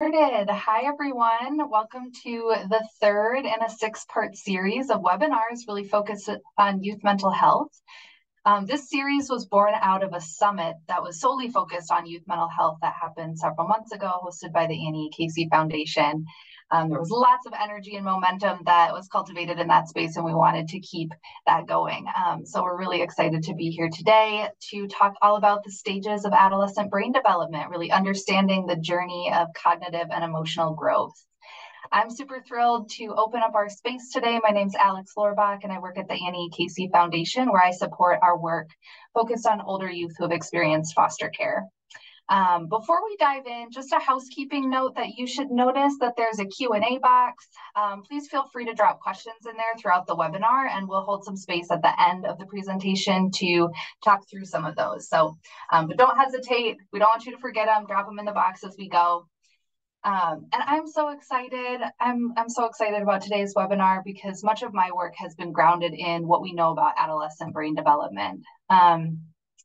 Hi, everyone. Welcome to the third in a six-part series of webinars really focused on youth mental health. Um, this series was born out of a summit that was solely focused on youth mental health that happened several months ago, hosted by the Annie Casey Foundation. Um, there was lots of energy and momentum that was cultivated in that space, and we wanted to keep that going. Um, so we're really excited to be here today to talk all about the stages of adolescent brain development, really understanding the journey of cognitive and emotional growth. I'm super thrilled to open up our space today. My name's Alex Lorbach, and I work at the Annie Casey Foundation, where I support our work focused on older youth who have experienced foster care. Um, before we dive in, just a housekeeping note that you should notice that there's a Q&A box. Um, please feel free to drop questions in there throughout the webinar and we'll hold some space at the end of the presentation to talk through some of those. So, um, but don't hesitate. We don't want you to forget them. Drop them in the box as we go. Um, and I'm so excited. I'm, I'm so excited about today's webinar because much of my work has been grounded in what we know about adolescent brain development. Um,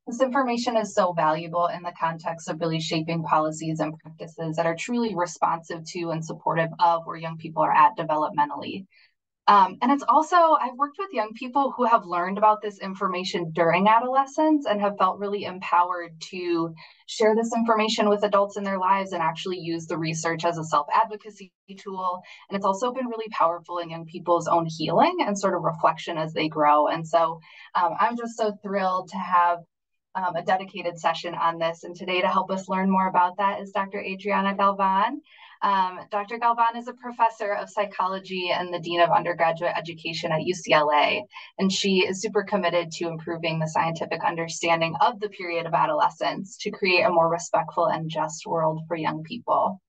this information is so valuable in the context of really shaping policies and practices that are truly responsive to and supportive of where young people are at developmentally. Um, and it's also, I've worked with young people who have learned about this information during adolescence and have felt really empowered to share this information with adults in their lives and actually use the research as a self advocacy tool. And it's also been really powerful in young people's own healing and sort of reflection as they grow. And so um, I'm just so thrilled to have um, a dedicated session on this. And today to help us learn more about that is Dr. Adriana Galvan. Um, Dr. Galvan is a professor of psychology and the Dean of Undergraduate Education at UCLA. And she is super committed to improving the scientific understanding of the period of adolescence to create a more respectful and just world for young people.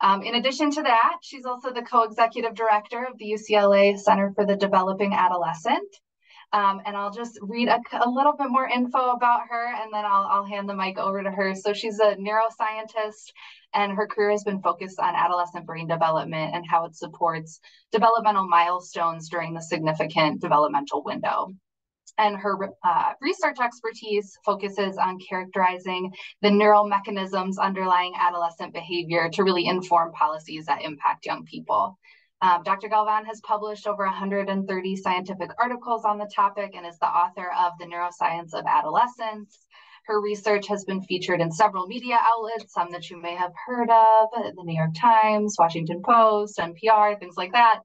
Um, in addition to that, she's also the co-executive director of the UCLA Center for the Developing Adolescent. Um, and I'll just read a, a, little bit more info about her and then I'll, I'll hand the mic over to her. So she's a neuroscientist and her career has been focused on adolescent brain development and how it supports developmental milestones during the significant developmental window. And her uh, research expertise focuses on characterizing the neural mechanisms underlying adolescent behavior to really inform policies that impact young people. Um, Dr. Galvan has published over 130 scientific articles on the topic and is the author of The Neuroscience of Adolescence. Her research has been featured in several media outlets, some that you may have heard of, the New York Times, Washington Post, NPR, things like that.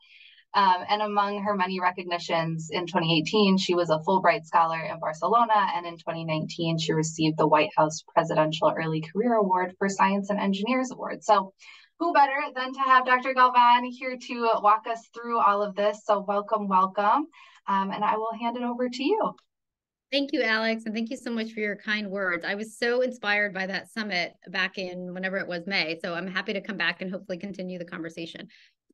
Um, and among her many recognitions in 2018, she was a Fulbright Scholar in Barcelona. And in 2019, she received the White House Presidential Early Career Award for Science and Engineers Award. So who better than to have Dr. Galvan here to walk us through all of this. So welcome, welcome. Um, and I will hand it over to you. Thank you, Alex, and thank you so much for your kind words. I was so inspired by that summit back in whenever it was May. So I'm happy to come back and hopefully continue the conversation.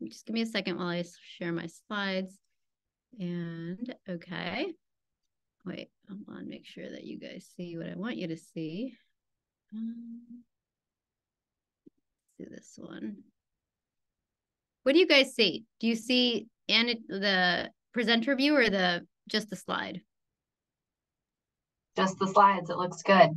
Just give me a second while I share my slides. And okay. Wait, hold on, make sure that you guys see what I want you to see. Um, do this one. What do you guys see? Do you see and the presenter view or the just the slide? Just the slides. It looks good.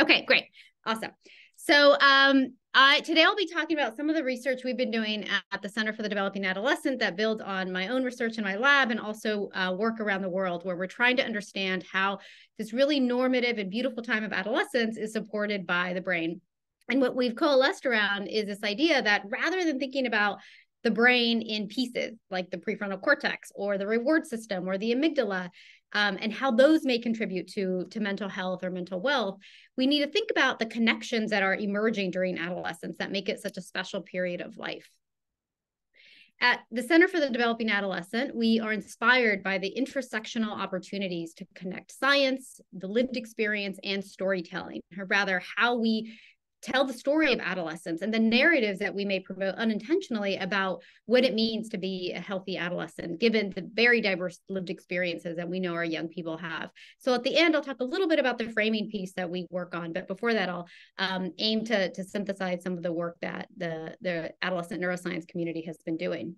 Okay, great. Awesome. So um, I, today I'll be talking about some of the research we've been doing at the Center for the Developing Adolescent that builds on my own research in my lab and also uh, work around the world where we're trying to understand how this really normative and beautiful time of adolescence is supported by the brain and what we've coalesced around is this idea that rather than thinking about the brain in pieces, like the prefrontal cortex or the reward system or the amygdala, um, and how those may contribute to, to mental health or mental wealth, we need to think about the connections that are emerging during adolescence that make it such a special period of life. At the Center for the Developing Adolescent, we are inspired by the intersectional opportunities to connect science, the lived experience, and storytelling, or rather, how we tell the story of adolescence and the narratives that we may promote unintentionally about what it means to be a healthy adolescent, given the very diverse lived experiences that we know our young people have. So at the end, I'll talk a little bit about the framing piece that we work on, but before that, I'll um, aim to, to synthesize some of the work that the, the adolescent neuroscience community has been doing.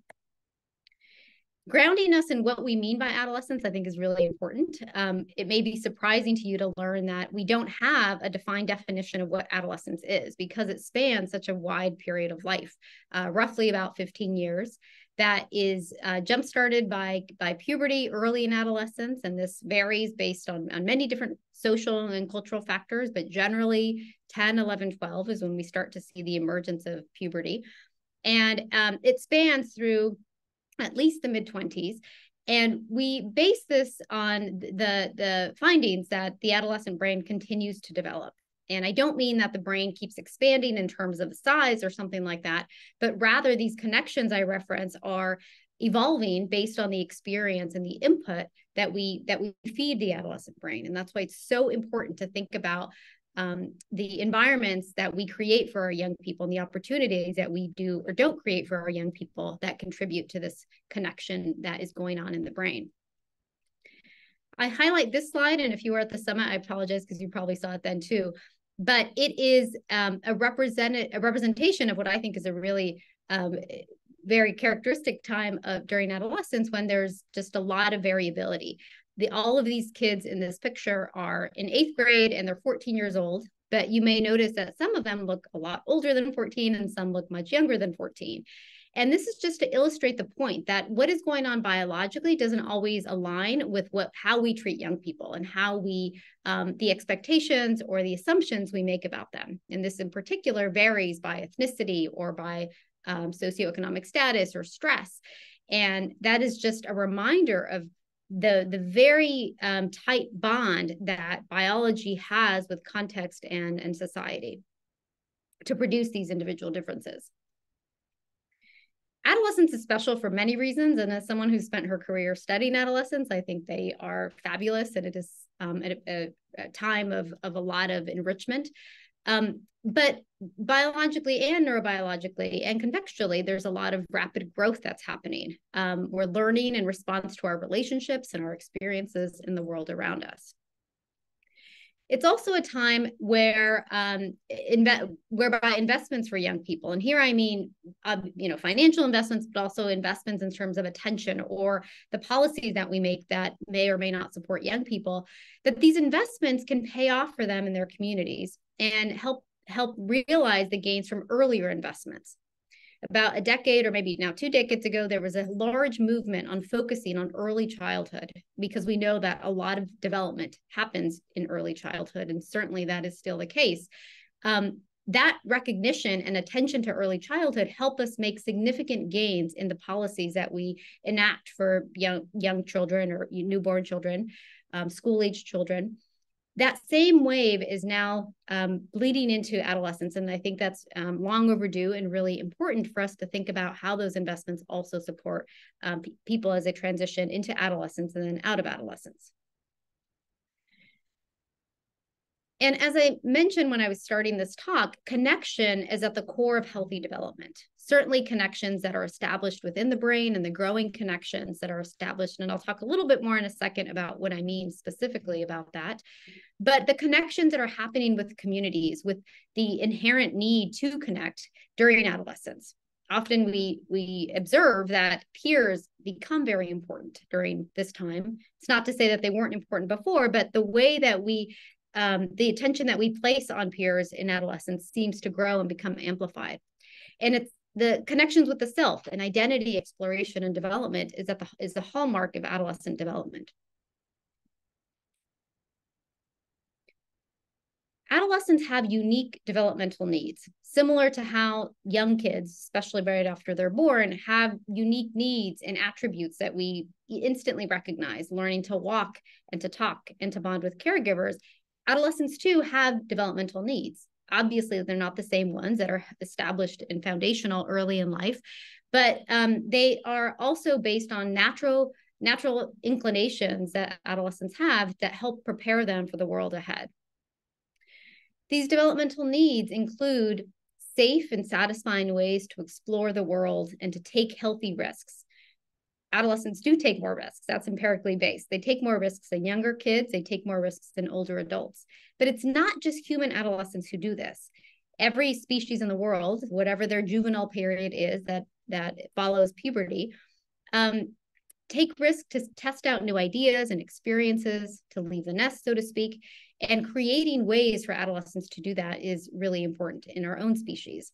Grounding us in what we mean by adolescence, I think, is really important. Um, it may be surprising to you to learn that we don't have a defined definition of what adolescence is because it spans such a wide period of life, uh, roughly about 15 years. That is uh, jump started by by puberty early in adolescence, and this varies based on, on many different social and cultural factors, but generally 10, 11, 12 is when we start to see the emergence of puberty. And um, it spans through at least the mid 20s and we base this on the the findings that the adolescent brain continues to develop. And i don't mean that the brain keeps expanding in terms of size or something like that but rather these connections i reference are evolving based on the experience and the input that we that we feed the adolescent brain. And that's why it's so important to think about um, the environments that we create for our young people and the opportunities that we do or don't create for our young people that contribute to this connection that is going on in the brain. I highlight this slide, and if you were at the summit, I apologize because you probably saw it then too. But it is um, a represent a representation of what I think is a really um, very characteristic time of during adolescence when there's just a lot of variability the all of these kids in this picture are in eighth grade and they're 14 years old but you may notice that some of them look a lot older than 14 and some look much younger than 14 and this is just to illustrate the point that what is going on biologically doesn't always align with what how we treat young people and how we um, the expectations or the assumptions we make about them. And this in particular varies by ethnicity or by um, socioeconomic status or stress. And that is just a reminder of the the very um, tight bond that biology has with context and and society to produce these individual differences. Adolescence is special for many reasons and as someone who spent her career studying adolescence i think they are fabulous and it is um, a, a, a, time of, of a lot of enrichment um, but biologically and neurobiologically and contextually, there's a lot of rapid growth that's happening. Um, we're learning in response to our relationships and our experiences in the world around us. It's also a time where um, inve- whereby investments for young people, and here I mean, um, you know, financial investments, but also investments in terms of attention or the policies that we make that may or may not support young people, that these investments can pay off for them in their communities and help help realize the gains from earlier investments. About a decade or maybe now two decades ago, there was a large movement on focusing on early childhood because we know that a lot of development happens in early childhood, and certainly that is still the case. Um, that recognition and attention to early childhood help us make significant gains in the policies that we enact for young young children or newborn children, um, school age children that same wave is now um, bleeding into adolescence. And I think that's um, long overdue and really important for us to think about how those investments also support um, people as they transition into adolescence and then out of adolescence. And as I mentioned when I was starting this talk, connection is at the core of healthy development. Certainly, connections that are established within the brain and the growing connections that are established. And I'll talk a little bit more in a second about what I mean specifically about that. But the connections that are happening with communities, with the inherent need to connect during adolescence. Often we we observe that peers become very important during this time. It's not to say that they weren't important before, but the way that we um, the attention that we place on peers in adolescence seems to grow and become amplified. And it's the connections with the self and identity exploration and development is at the is the hallmark of adolescent development. Adolescents have unique developmental needs, similar to how young kids, especially right after they're born, have unique needs and attributes that we instantly recognize, learning to walk and to talk and to bond with caregivers Adolescents too have developmental needs. Obviously, they're not the same ones that are established and foundational early in life, but um, they are also based on natural natural inclinations that adolescents have that help prepare them for the world ahead. These developmental needs include safe and satisfying ways to explore the world and to take healthy risks, adolescents do take more risks. That's empirically based. They take more risks than younger kids, they take more risks than older adults. But it's not just human adolescents who do this. Every species in the world, whatever their juvenile period is that that follows puberty, um, take risk to test out new ideas and experiences, to leave the nest, so to speak. And creating ways for adolescents to do that is really important in our own species.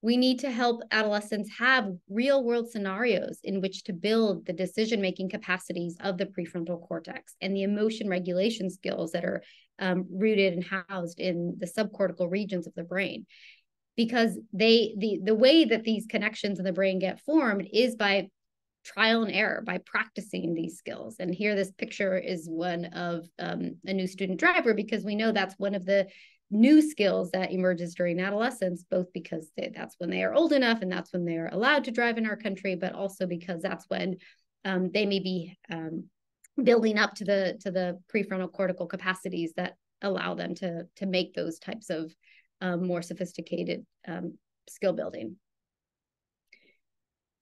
We need to help adolescents have real world scenarios in which to build the decision making capacities of the prefrontal cortex and the emotion regulation skills that are um, rooted and housed in the subcortical regions of the brain. Because they the the way that these connections in the brain get formed is by trial and error by practicing these skills. And here this picture is one of um, a new student driver because we know that's one of the new skills that emerges during adolescence both because they, that's when they are old enough and that's when they are allowed to drive in our country but also because that's when um, they may be um, building up to the to the prefrontal cortical capacities that allow them to to make those types of um, more sophisticated um, skill building.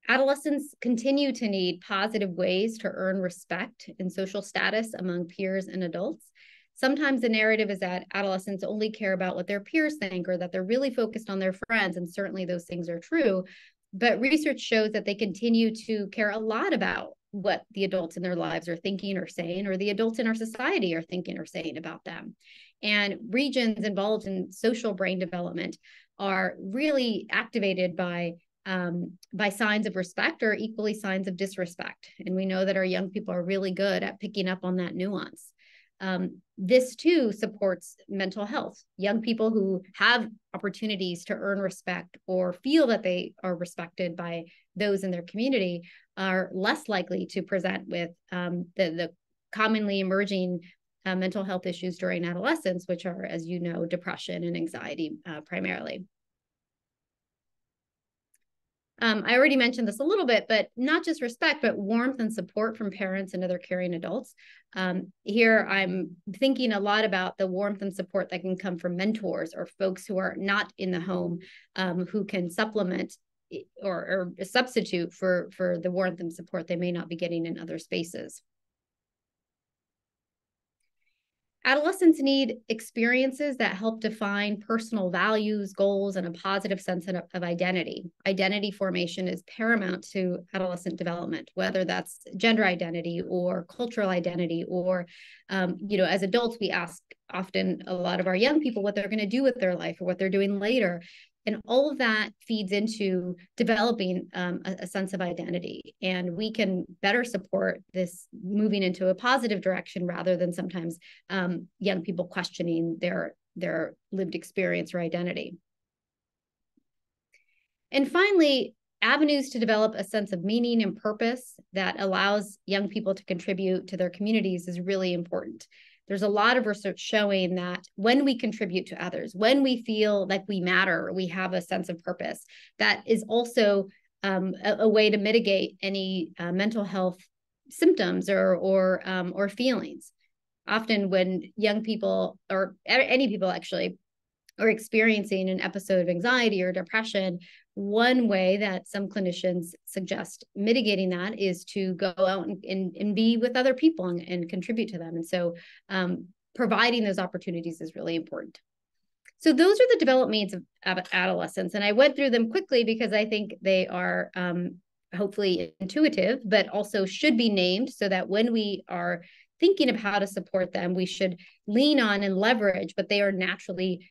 Adolescents continue to need positive ways to earn respect and social status among peers and adults. Sometimes the narrative is that adolescents only care about what their peers think or that they're really focused on their friends, and certainly those things are true. But research shows that they continue to care a lot about what the adults in their lives are thinking or saying, or the adults in our society are thinking or saying about them. And regions involved in social brain development are really activated by um, by signs of respect or equally signs of disrespect. And we know that our young people are really good at picking up on that nuance. Um, this too supports mental health. Young people who have opportunities to earn respect or feel that they are respected by those in their community are less likely to present with um, the, the commonly emerging uh, mental health issues during adolescence, which are, as you know, depression and anxiety uh, primarily. Um, I already mentioned this a little bit, but not just respect, but warmth and support from parents and other caring adults. Um, here, I'm thinking a lot about the warmth and support that can come from mentors or folks who are not in the home um, who can supplement or, or substitute for, for the warmth and support they may not be getting in other spaces. Adolescents need experiences that help define personal values, goals, and a positive sense of, identity. Identity formation is paramount to adolescent development, whether that's gender identity or cultural identity, or, um, you know, as adults, we ask often a lot of our young people what they're going to do with their life or what they're doing later. And all of that feeds into developing um, a, a, sense of identity. And we can better support this moving into a positive direction rather than sometimes um, young people questioning their, their lived experience or identity. And finally, avenues to develop a sense of meaning and purpose that allows young people to contribute to their communities is really important there's a lot of research showing that when we contribute to others, when we feel like we matter, we have a sense of purpose, that is also um, a, a, way to mitigate any uh, mental health symptoms or or um, or feelings. Often, when young people or any people actually are experiencing an episode of anxiety or depression, one way that some clinicians suggest mitigating that is to go out and, and, and be with other people and, and, contribute to them. And so um, providing those opportunities is really important. So those are the development needs of adolescence. And I went through them quickly because I think they are um, hopefully intuitive, but also should be named so that when we are thinking of how to support them, we should lean on and leverage but they are naturally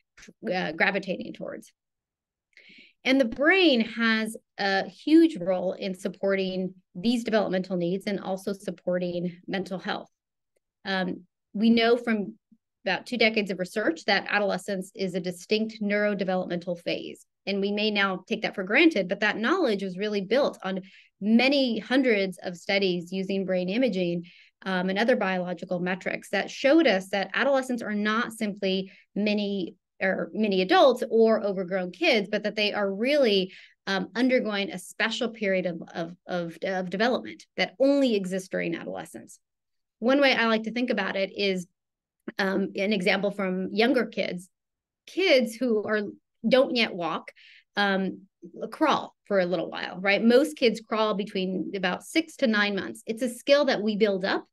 uh, gravitating towards. And the brain has a huge role in supporting these developmental needs and also supporting mental health. Um, we know from about two decades of research that adolescence is a distinct neurodevelopmental phase. And we may now take that for granted, but that knowledge was really built on many hundreds of studies using brain imaging um, and other biological metrics that showed us that adolescents are not simply many or many adults or overgrown kids, but that they are really um, undergoing a special period of, of, of, of development that only exists during adolescence. One way I like to think about it is um, an example from younger kids, kids who are don't yet walk, um, crawl for a little while, right? Most kids crawl between about six to nine months. It's a skill that we build up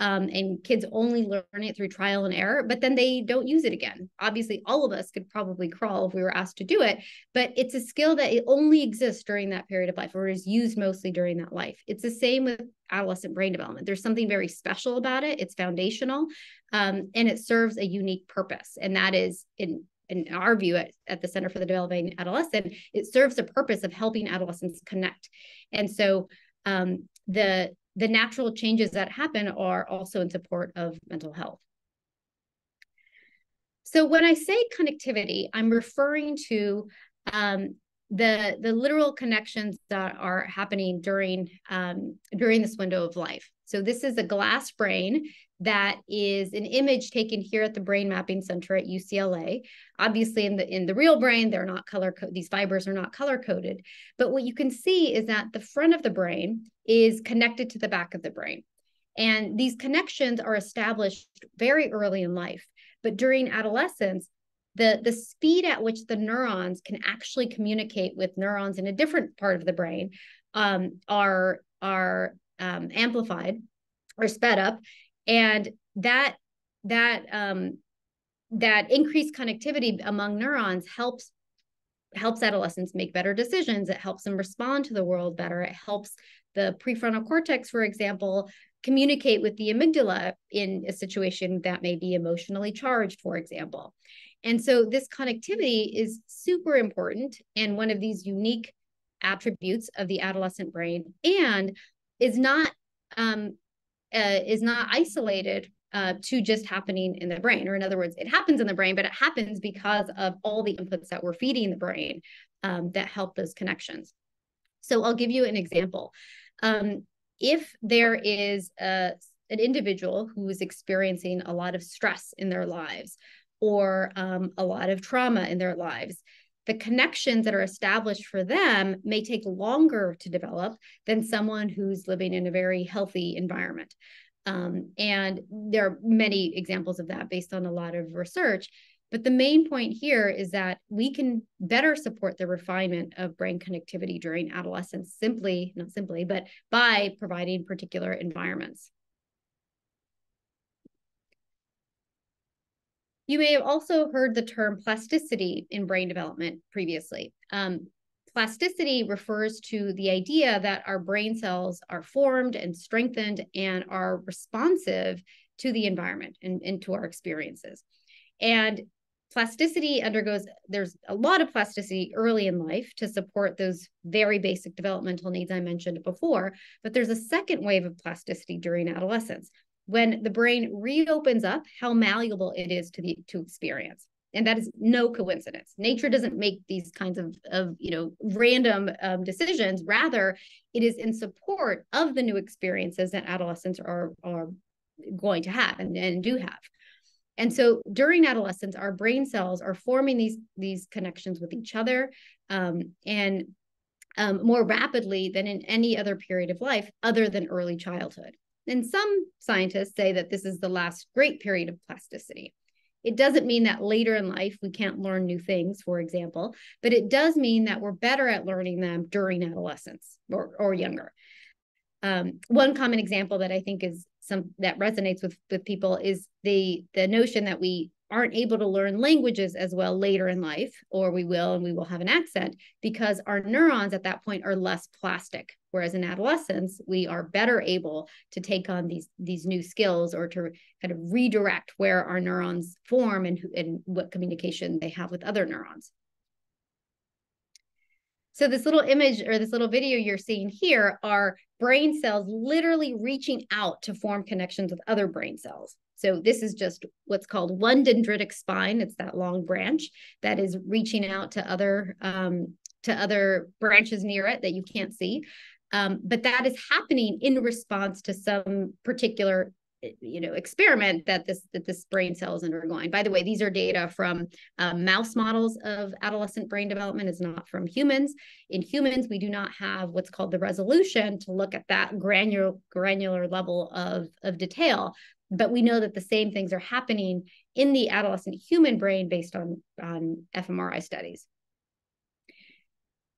um, and kids only learn it through trial and error, but then they don't use it again. Obviously, all of us could probably crawl if we were asked to do it, but it's a skill that it only exists during that period of life or is used mostly during that life. It's the same with adolescent brain development. There's something very special about it. It's foundational, um, and it serves a unique purpose, and that is in in our view at, at the Center for the Developing Adolescent, it serves the purpose of helping adolescents connect. And so um, the the natural changes that happen are also in support of mental health. So when I say connectivity, I'm referring to um, the the literal connections that are happening during um, during this window of life. So this is a glass brain that is an image taken here at the Brain Mapping Center at UCLA. Obviously, in the in the real brain, they're not color coded. These fibers are not color coded. But what you can see is that the front of the brain is connected to the back of the brain, and these connections are established very early in life. But during adolescence, the the speed at which the neurons can actually communicate with neurons in a different part of the brain um, are are um, amplified or sped up and that that um, that increased connectivity among neurons helps helps adolescents make better decisions. It helps them respond to the world better. It helps the prefrontal cortex for example communicate with the amygdala in a situation that may be emotionally charged for example. And so this connectivity is super important and one of these unique attributes of the adolescent brain and is not um, uh, is not isolated uh, to just happening in the brain. Or in other words, it happens in the brain, but it happens because of all the inputs that we're feeding the brain um, that help those connections. So I'll give you an example. Um, if there is a, an individual who is experiencing a lot of stress in their lives or um, a lot of trauma in their lives, the connections that are established for them may take longer to develop than someone who's living in a very healthy environment. Um, and there are many examples of that based on a lot of research. But the main point here is that we can better support the refinement of brain connectivity during adolescence simply, not simply, but by providing particular environments. You may have also heard the term plasticity in brain development previously. Um, plasticity refers to the idea that our brain cells are formed and strengthened and are responsive to the environment and, and to our experiences. And plasticity undergoes, there's a lot of plasticity early in life to support those very basic developmental needs I mentioned before. But there's a second wave of plasticity during adolescence, when the brain reopens up how malleable it is to the to experience. And that is no coincidence. Nature doesn't make these kinds of, of you know random um, decisions. Rather it is in support of the new experiences that adolescents are are going to have and, and do have. And so during adolescence our brain cells are forming these these connections with each other um, and um, more rapidly than in any other period of life other than early childhood and some scientists say that this is the last great period of plasticity. It doesn't mean that later in life we can't learn new things, for example, but it does mean that we're better at learning them during adolescence or, or younger. Um, one common example that I think is some that resonates with with people is the the notion that we aren't able to learn languages as well later in life, or we will and we will have an accent because our neurons at that point are less plastic. Whereas in adolescence, we are better able to take on these, these new skills or to kind of redirect where our neurons form and, and what communication they have with other neurons. So this little image or this little video you're seeing here are brain cells literally reaching out to form connections with other brain cells. So this is just what's called one dendritic spine. It's that long branch that is reaching out to other um, to other branches near it that you can't see. Um, but that is happening in response to some particular you know experiment that this that this brain cell is undergoing by the way these are data from um, mouse models of adolescent brain development is not from humans in humans we do not have what's called the resolution to look at that granular granular level of of detail but we know that the same things are happening in the adolescent human brain based on, on fMRI studies.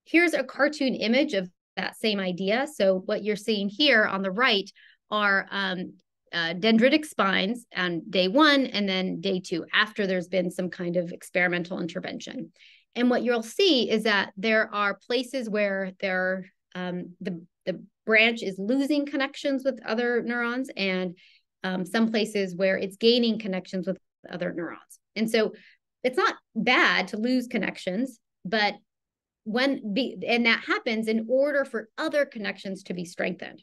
Here's a cartoon image of that same idea. So what you're seeing here on the right are um, uh, dendritic spines on day one and then day two after there's been some kind of experimental intervention. And what you'll see is that there are places where there um, the the branch is losing connections with other neurons, and um, some places where it's gaining connections with other neurons. And so it's not bad to lose connections, but when be and that happens in order for other connections to be strengthened.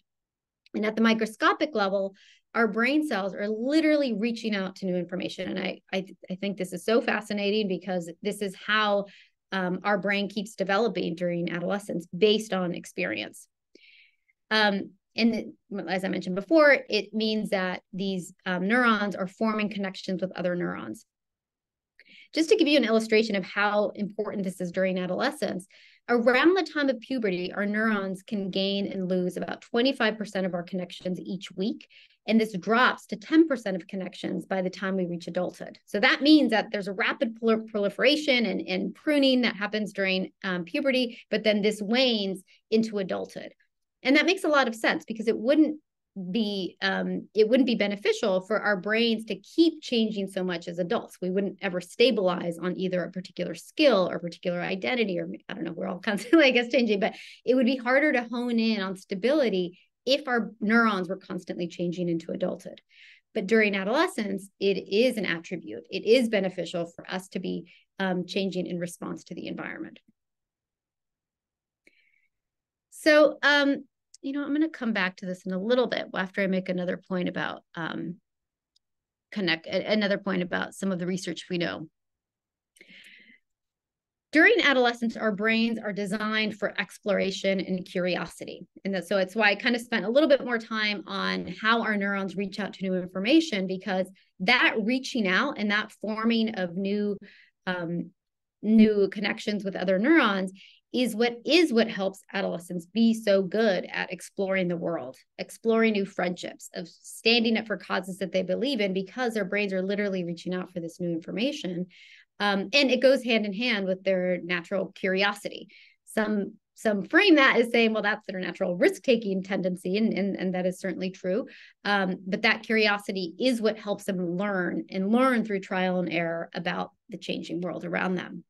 And at the microscopic level, our brain cells are literally reaching out to new information. And I, I, I think this is so fascinating because this is how um, our brain keeps developing during adolescence based on experience. Um, and as I mentioned before, it means that these um, neurons are forming connections with other neurons. Just to give you an illustration of how important this is during adolescence, around the time of puberty, our neurons can gain and lose about 25% of our connections each week. And this drops to 10% of connections by the time we reach adulthood. So that means that there's a rapid proliferation and, and pruning that happens during um, puberty, but then this wanes into adulthood. And that makes a lot of sense because it wouldn't be um, it wouldn't be beneficial for our brains to keep changing so much as adults. We wouldn't ever stabilize on either a particular skill or particular identity, or I don't know, we're all constantly, I guess, changing, but it would be harder to hone in on stability if our neurons were constantly changing into adulthood. But during adolescence, it is an attribute. It is beneficial for us to be um, changing in response to the environment. So um, you know, I'm going to come back to this in a little bit after I make another point about um, connect, another point about some of the research we know. During adolescence, our brains are designed for exploration and curiosity. And that, so it's why I kind of spent a little bit more time on how our neurons reach out to new information because that reaching out and that forming of new um, new connections with other neurons is what is what helps adolescents be so good at exploring the world, exploring new friendships, of standing up for causes that they believe in because their brains are literally reaching out for this new information. Um, and it goes hand in hand with their natural curiosity. Some some frame that as saying, well, that's their natural risk-taking tendency, and, and, and that is certainly true. Um, but that curiosity is what helps them learn and learn through trial and error about the changing world around them.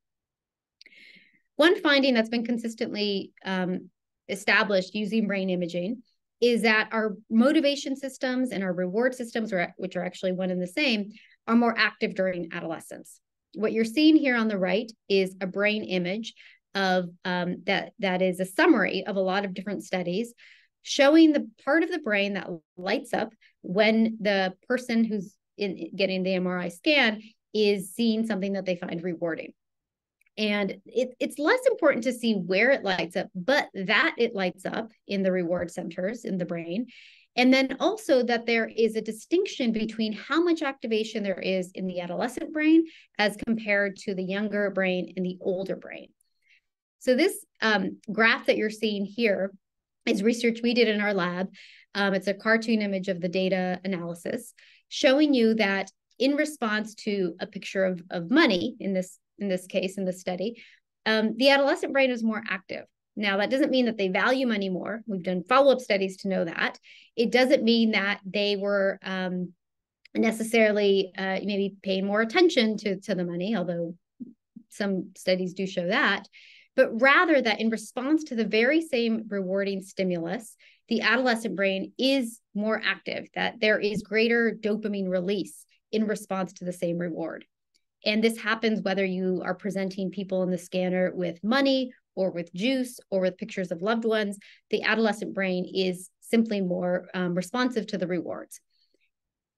One finding that's been consistently um, established using brain imaging is that our motivation systems and our reward systems, which are actually one and the same, are more active during adolescence. What you're seeing here on the right is a brain image of um, that that is a summary of a lot of different studies showing the part of the brain that lights up when the person who's in getting the MRI scan is seeing something that they find rewarding. And it, it's less important to see where it lights up, but that it lights up in the reward centers in the brain. And then also that there is a distinction between how much activation there is in the adolescent brain as compared to the younger brain and the older brain. So, this um, graph that you're seeing here is research we did in our lab. Um, it's a cartoon image of the data analysis showing you that in response to a picture of, of money in this in this case, in the study, um, the adolescent brain is more active. Now, that doesn't mean that they value money more. We've done follow up studies to know that. It doesn't mean that they were um, necessarily uh, maybe paying more attention to, to the money, although some studies do show that, but rather that in response to the very same rewarding stimulus, the adolescent brain is more active, that there is greater dopamine release in response to the same reward. And this happens whether you are presenting people in the scanner with money or with juice or with pictures of loved ones. The adolescent brain is simply more um, responsive to the rewards.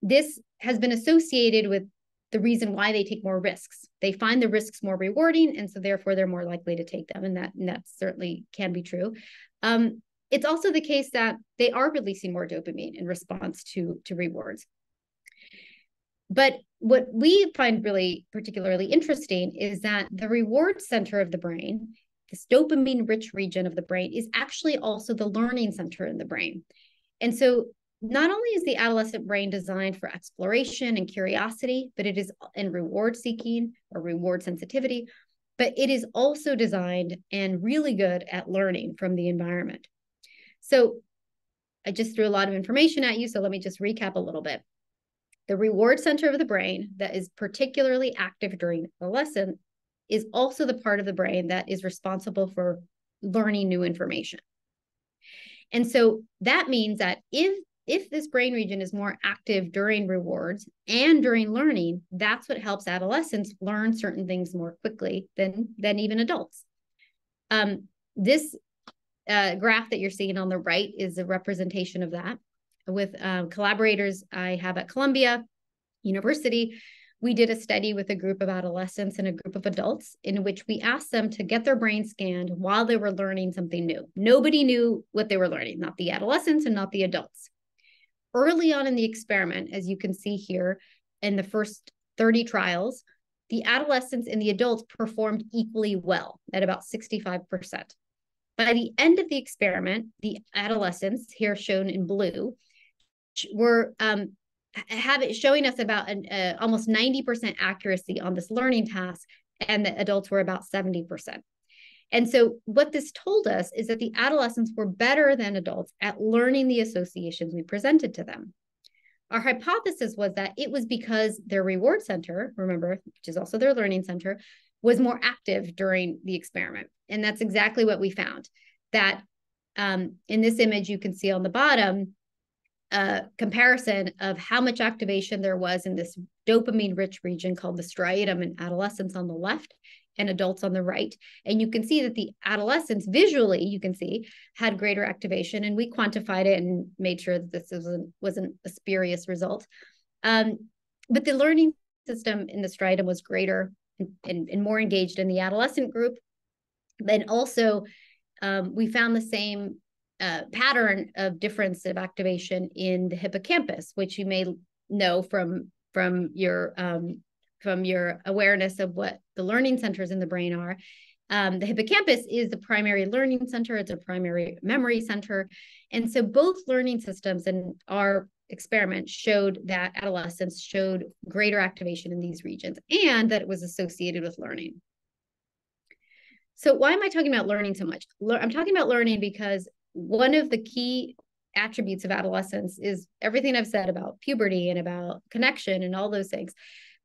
This has been associated with the reason why they take more risks. They find the risks more rewarding, and so therefore they're more likely to take them, and that and that certainly can be true. Um, it's also the case that they are releasing more dopamine in response to to rewards. But what we find really particularly interesting is that the reward center of the brain, this dopamine rich region of the brain, is actually also the learning center in the brain. And so not only is the adolescent brain designed for exploration and curiosity, but it is in reward seeking or reward sensitivity, but it is also designed and really good at learning from the environment. So I just threw a lot of information at you, so let me just recap a little bit. The reward center of the brain that is particularly active during adolescence is also the part of the brain that is responsible for learning new information. And so that means that if if this brain region is more active during rewards and during learning, that's what helps adolescents learn certain things more quickly than than even adults. Um, this uh, graph that you're seeing on the right is a representation of that. With um, collaborators I have at Columbia University, we did a study with a group of adolescents and a group of adults in which we asked them to get their brain scanned while they were learning something new. Nobody knew what they were learning, not the adolescents and not the adults. Early on in the experiment, as you can see here in the first 30 trials, the adolescents and the adults performed equally well at about 65%. By the end of the experiment, the adolescents, here shown in blue, were um, have it showing us about an uh, almost 90% accuracy on this learning task and the adults were about 70%. And so what this told us is that the adolescents were better than adults at learning the associations we presented to them. Our hypothesis was that it was because their reward center, remember, which is also their learning center, was more active during the experiment. And that's exactly what we found. That um, in this image, you can see on the bottom, a comparison of how much activation there was in this dopamine rich region called the striatum in adolescents on the left and adults on the right. And you can see that the adolescents visually, you can see, had greater activation. And we quantified it and made sure that this wasn't, wasn't a spurious result. Um, but the learning system in the striatum was greater and, and, and more engaged in the adolescent group. Then also, um, we found the same uh, pattern of difference of activation in the hippocampus, which you may know from from your um, from your awareness of what the learning centers in the brain are. Um, the hippocampus is the primary learning center; it's a primary memory center, and so both learning systems in our experiment showed that adolescents showed greater activation in these regions, and that it was associated with learning. So why am I talking about learning so much? I'm talking about learning because one of the key attributes of adolescence is everything I've said about puberty and about connection and all those things.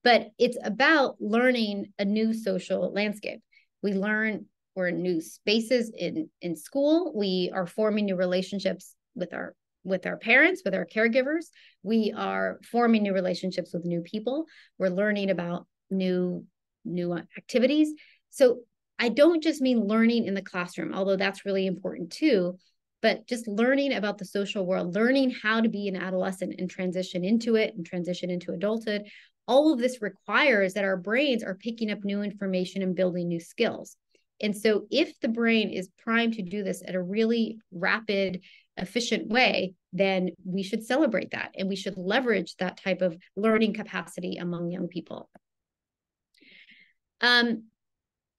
But it's about learning a new social landscape. We learn we're in new spaces in in school. We are forming new relationships with our with our parents, with our caregivers. We are forming new relationships with new people. We're learning about new new activities. So I don't just mean learning in the classroom, although that's really important too but just learning about the social world, learning how to be an adolescent and transition into it and transition into adulthood. All of this requires that our brains are picking up new information and building new skills. And so, if the brain is primed to do this at a really rapid, efficient way, then we should celebrate that and we should leverage that type of learning capacity among young people. Um,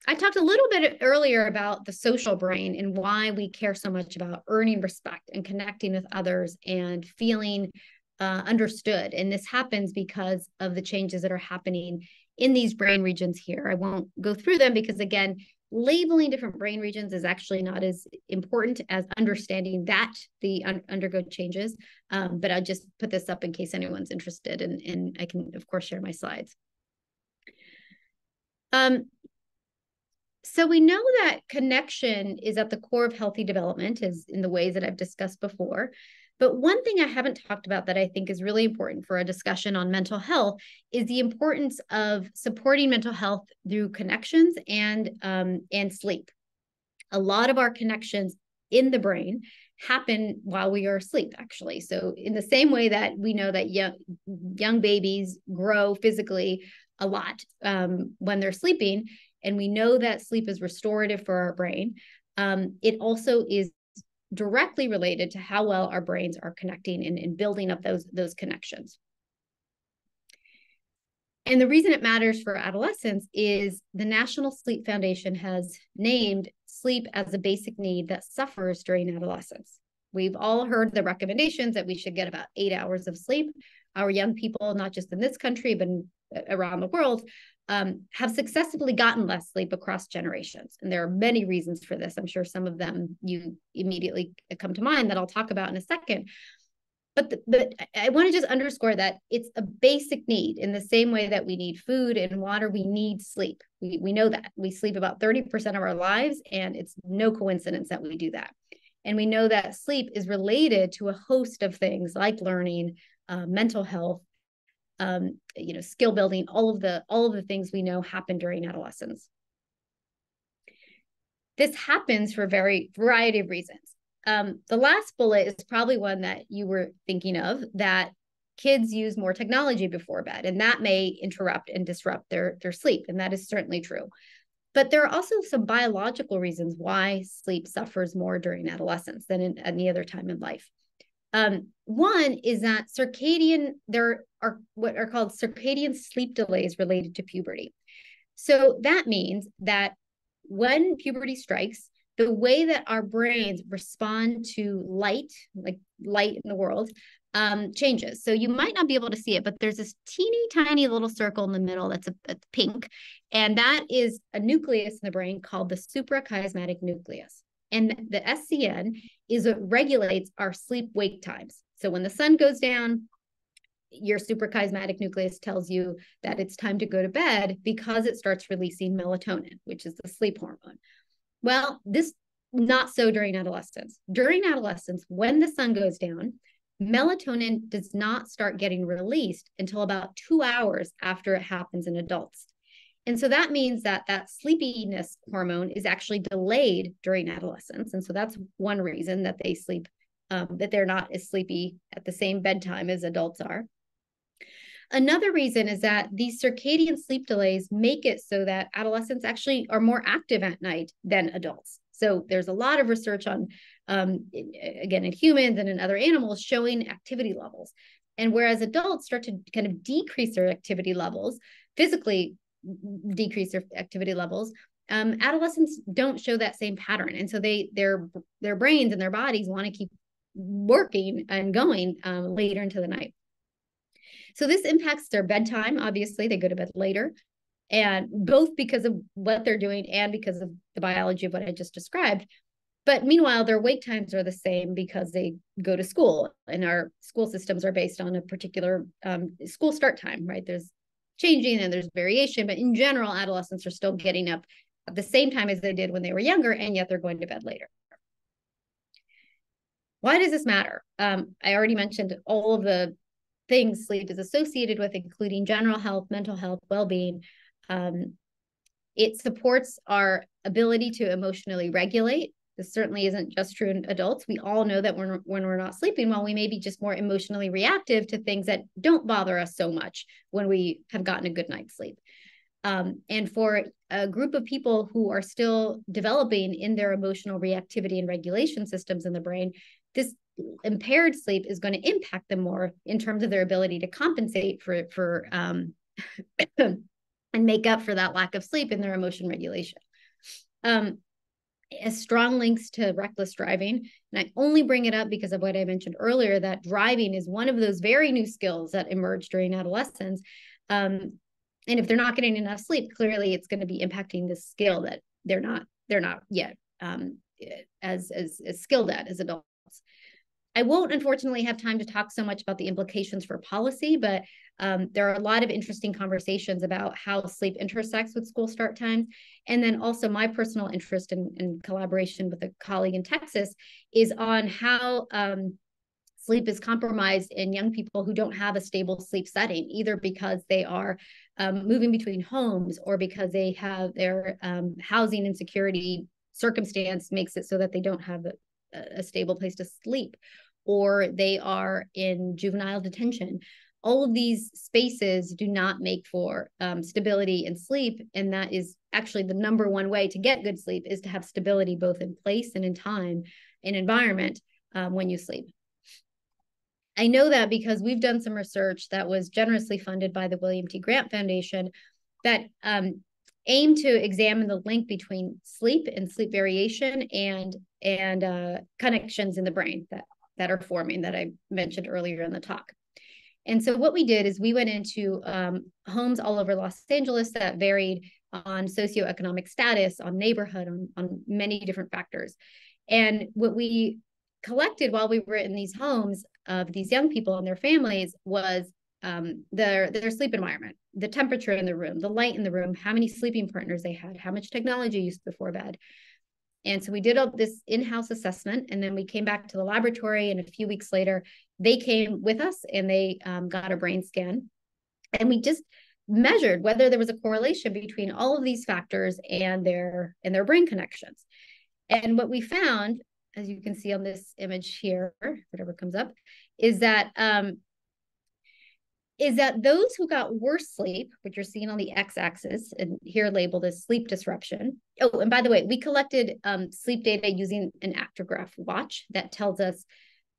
I talked a little bit earlier about the social brain and why we care so much about earning respect and connecting with others and feeling uh, understood. And this happens because of the changes that are happening in these brain regions here. I won't go through them because, again, labeling different brain regions is actually not as important as understanding that the un- undergo changes. Um, but I'll just put this up in case anyone's interested, and, and I can, of course, share my slides. Um, so we know that connection is at the core of healthy development, is in the ways that I've discussed before. But one thing I haven't talked about that I think is really important for a discussion on mental health is the importance of supporting mental health through connections and um, and sleep. A lot of our connections in the brain happen while we are asleep actually so in the same way that we know that young young babies grow physically a lot um, when they're sleeping and we know that sleep is restorative for our brain, um, it also is directly related to how well our brains are connecting and, and building up those, those connections. And the reason it matters for adolescents is the National Sleep Foundation has named sleep as a basic need that suffers during adolescence. We've all heard the recommendations that we should get about eight hours of sleep. Our young people, not just in this country, but around the world, um, have successfully gotten less sleep across generations. And there are many reasons for this. I'm sure some of them you immediately come to mind that I'll talk about in a second. But, the, but I want to just underscore that it's a basic need in the same way that we need food and water, we need sleep. We, we know that we sleep about 30% of our lives, and it's no coincidence that we do that. And we know that sleep is related to a host of things like learning, uh, mental health, um, you know, skill building, all of the all of the things we know happen during adolescence. This happens for a very variety of reasons. Um, the last bullet is probably one that you were thinking of that kids use more technology before bed, and that may interrupt and disrupt their their sleep, and that is certainly true. But there are also some biological reasons why sleep suffers more during adolescence than in any other time in life. Um, one is that circadian, there are what are called circadian sleep delays related to puberty. So that means that when puberty strikes, the way that our brains respond to light, like light in the world, um, changes. So you might not be able to see it, but there's this teeny tiny little circle in the middle that's a, a pink, and that is a nucleus in the brain called the suprachiasmatic nucleus. And the SCN is what regulates our sleep wake times. So when the sun goes down, your suprachiasmatic nucleus tells you that it's time to go to bed because it starts releasing melatonin, which is the sleep hormone. Well, this not so during adolescence. During adolescence, when the sun goes down, melatonin does not start getting released until about two hours after it happens in adults. And so that means that that sleepiness hormone is actually delayed during adolescence. And so that's one reason that they sleep, um, that they're not as sleepy at the same bedtime as adults are. Another reason is that these circadian sleep delays make it so that adolescents actually are more active at night than adults. So there's a lot of research on, um, again, in humans and in other animals showing activity levels. And whereas adults start to kind of decrease their activity levels, physically decrease their activity levels um, adolescents don't show that same pattern and so they their their brains and their bodies want to keep working and going um, later into the night so this impacts their bedtime obviously they go to bed later and both because of what they're doing and because of the biology of what i just described but meanwhile their wake times are the same because they go to school and our school systems are based on a particular um, school start time right there's changing and there's variation, but in general, adolescents are still getting up at the same time as they did when they were younger, and yet they're going to bed later. Why does this matter? Um, I already mentioned all of the things sleep is associated with, including general health, mental health, well being. Um, it supports our ability to emotionally regulate. This certainly isn't just true in adults. We all know that when, when we're not sleeping well, we may be just more emotionally reactive to things that don't bother us so much when we have gotten a good night's sleep. Um, and for a group of people who are still developing in their emotional reactivity and regulation systems in the brain, this impaired sleep is going to impact them more in terms of their ability to compensate for for um, and make up for that lack of sleep in their emotion regulation. Um, strong links to reckless driving. And I only bring it up because of what I mentioned earlier that driving is one of those very new skills that emerge during adolescence. Um, and if they're not getting enough sleep, clearly it's going to be impacting the skill that they're not they're not yet um, as, as as skilled at as adults. I won't unfortunately have time to talk so much about the implications for policy, but um, there are a lot of interesting conversations about how sleep intersects with school start times. And then also my personal interest in, in collaboration with a colleague in Texas is on how um, sleep is compromised in young people who don't have a stable sleep setting, either because they are um, moving between homes or because they have their um, housing insecurity circumstance makes it so that they don't have a, a stable place to sleep or they are in juvenile detention. All of these spaces do not make for um, stability and sleep. And that is actually the number one way to get good sleep is to have stability both in place and in time and environment um, when you sleep. I know that because we've done some research that was generously funded by the William T. Grant Foundation that um, to examine the link between sleep and sleep variation and and uh, connections in the brain that that are forming that I mentioned earlier in the talk. And so what we did is we went into um, homes all over Los Angeles that varied on socioeconomic status, on neighborhood, on, on many different factors. And what we collected while we were in these homes of these young people and their families was um, their their sleep environment, the temperature in the room, the light in the room, how many sleeping partners they had, how much technology used before bed. And so we did all this in-house assessment, and then we came back to the laboratory. And a few weeks later, they came with us and they um, got a brain scan, and we just measured whether there was a correlation between all of these factors and their and their brain connections. And what we found, as you can see on this image here, whatever comes up, is that um, is that those who got worse sleep, which you're seeing on the x-axis and here labeled as sleep disruption. Oh, and by the way, we collected um, sleep data using an actigraph watch that tells us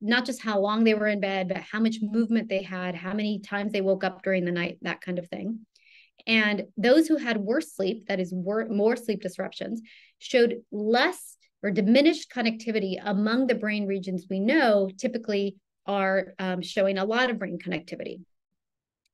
not just how long they were in bed, but how much movement they had, how many times they woke up during the night, that kind of thing. And those who had worse sleep, that is more sleep disruptions, showed less or diminished connectivity among the brain regions we know typically are um, showing a lot of brain connectivity.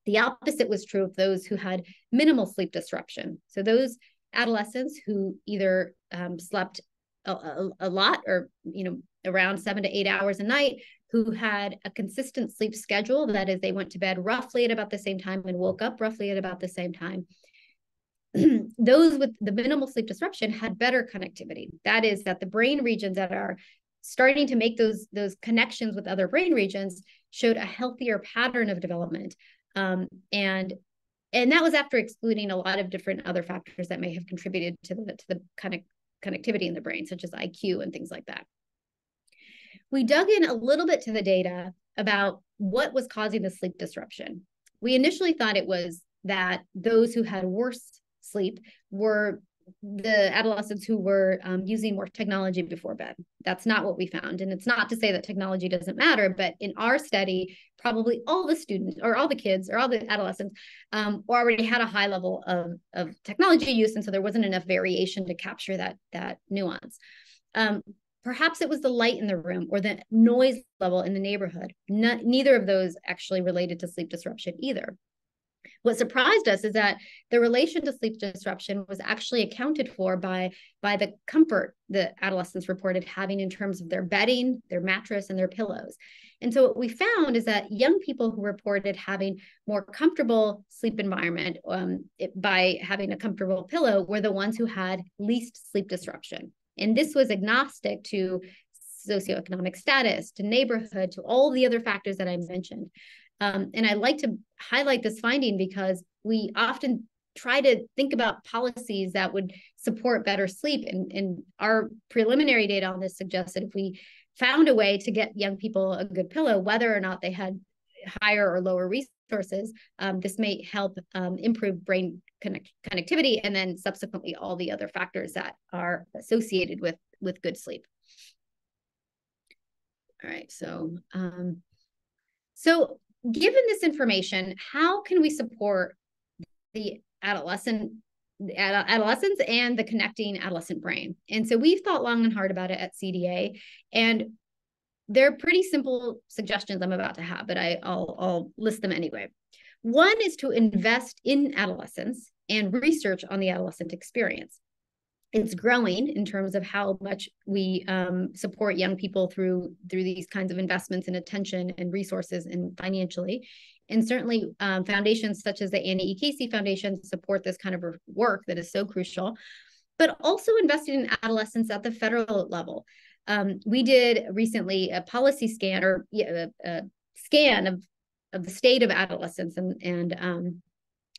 The opposite was true of those who had minimal sleep disruption. So those adolescents who either um, slept a, a, a, lot or you know around seven to eight hours a night who had a consistent sleep schedule that is they went to bed roughly at about the same time and woke up roughly at about the same time those with the minimal sleep disruption had better connectivity that is that the brain regions that are starting to make those those connections with other brain regions showed a healthier pattern of development um, and and that was after excluding a lot of different other factors that may have contributed to the to the kind of connectivity in the brain, such as IQ and things like that. We dug in a little bit to the data about what was causing the sleep disruption. We initially thought it was that those who had worse sleep were the adolescents who were um, using more technology before bed. That's not what we found. And it's not to say that technology doesn't matter, but in our study, probably all the students or all the kids or all the adolescents um, already had a high level of, of technology use. And so there wasn't enough variation to capture that, that nuance. Um, perhaps it was the light in the room or the noise level in the neighborhood. neither of those actually related to sleep disruption either. What surprised us is that the relation to sleep disruption was actually accounted for by, by the comfort the adolescents reported having in terms of their bedding, their mattress, and their pillows. And so what we found is that young people who reported having more comfortable sleep environment um, it, by having a comfortable pillow were the ones who had least sleep disruption. And this was agnostic to socioeconomic status, to neighborhood, to all the other factors that I mentioned. Um, and I like to highlight this finding because we often try to think about policies that would support better sleep. And, and our preliminary data on this suggests that if we found a way to get young people a good pillow, whether or not they had higher or lower resources, um, this may help um, improve brain connect- connectivity and then subsequently all the other factors that are associated with, with good sleep. All right, so um, so given this information, how can we support the adolescent adolescents and the connecting adolescent brain? And so we've thought long and hard about it at CDA, and they're pretty simple suggestions I'm about to have, but I, I'll, I'll list them anyway. One is to invest in adolescence and research on the adolescent experience it's growing in terms of how much we um, support young people through through these kinds of investments in attention and resources and financially. And certainly um, foundations such as the annie e. Casey foundation support this kind of work that is so crucial but also investing in adolescents at the federal level. Um, we did recently a policy scan or a, a, scan of of the state of adolescence and and um,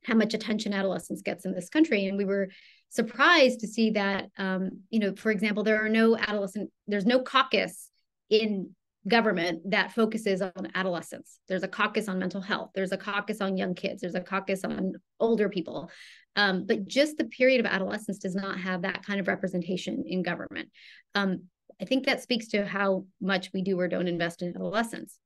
how much attention adolescence gets in this country. And we were surprised to see that, um, you know, for example, there are no adolescent, there's no caucus in government that focuses on adolescence. There's a caucus on mental health. There's a caucus on young kids. There's a caucus on older people. Um, but just the period of adolescence does not have that kind of representation in government. Um, I think that speaks to how much we do or don't invest in adolescence.